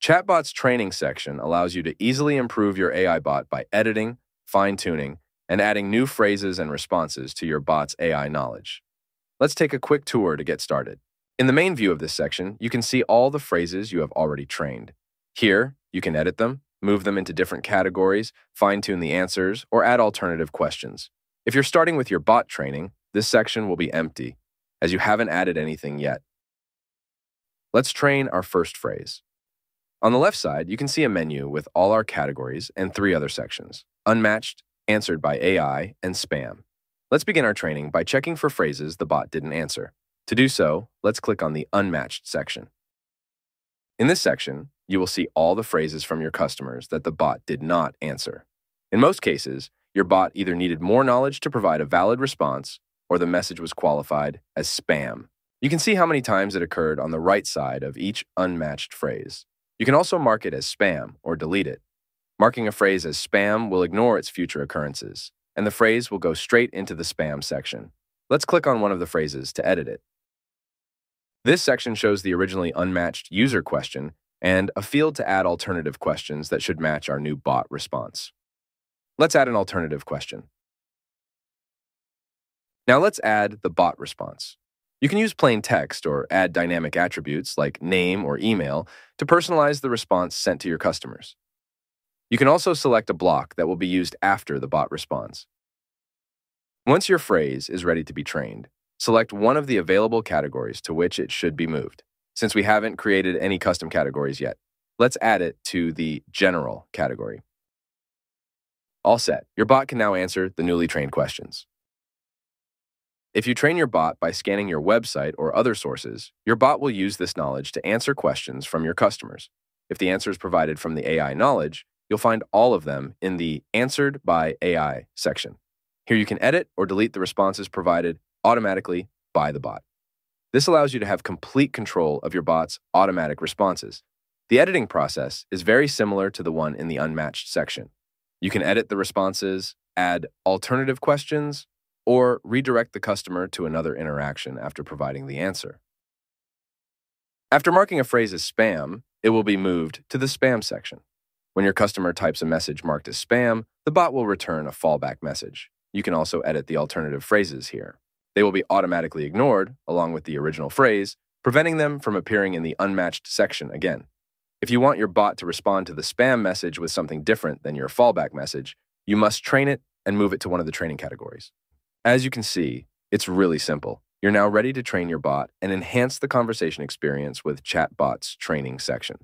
Chatbot's training section allows you to easily improve your AI bot by editing, fine-tuning, and adding new phrases and responses to your bot's AI knowledge. Let's take a quick tour to get started. In the main view of this section, you can see all the phrases you have already trained. Here, you can edit them, move them into different categories, fine-tune the answers, or add alternative questions. If you're starting with your bot training, this section will be empty, as you haven't added anything yet. Let's train our first phrase. On the left side, you can see a menu with all our categories and three other sections, unmatched, answered by AI, and spam. Let's begin our training by checking for phrases the bot didn't answer. To do so, let's click on the Unmatched section. In this section, you will see all the phrases from your customers that the bot did not answer. In most cases, your bot either needed more knowledge to provide a valid response or the message was qualified as spam. You can see how many times it occurred on the right side of each unmatched phrase. You can also mark it as spam or delete it. Marking a phrase as spam will ignore its future occurrences, and the phrase will go straight into the spam section. Let's click on one of the phrases to edit it. This section shows the originally unmatched user question and a field to add alternative questions that should match our new bot response. Let's add an alternative question. Now let's add the bot response. You can use plain text or add dynamic attributes like name or email to personalize the response sent to your customers. You can also select a block that will be used after the bot responds. Once your phrase is ready to be trained, select one of the available categories to which it should be moved. Since we haven't created any custom categories yet, let's add it to the General category. All set. Your bot can now answer the newly trained questions. If you train your bot by scanning your website or other sources, your bot will use this knowledge to answer questions from your customers. If the answer is provided from the AI knowledge, you'll find all of them in the Answered by AI section. Here you can edit or delete the responses provided automatically by the bot. This allows you to have complete control of your bot's automatic responses. The editing process is very similar to the one in the Unmatched section. You can edit the responses, add alternative questions, or redirect the customer to another interaction after providing the answer. After marking a phrase as spam, it will be moved to the spam section. When your customer types a message marked as spam, the bot will return a fallback message. You can also edit the alternative phrases here. They will be automatically ignored, along with the original phrase, preventing them from appearing in the unmatched section again. If you want your bot to respond to the spam message with something different than your fallback message, you must train it and move it to one of the training categories. As you can see, it's really simple. You're now ready to train your bot and enhance the conversation experience with Chatbot's training section.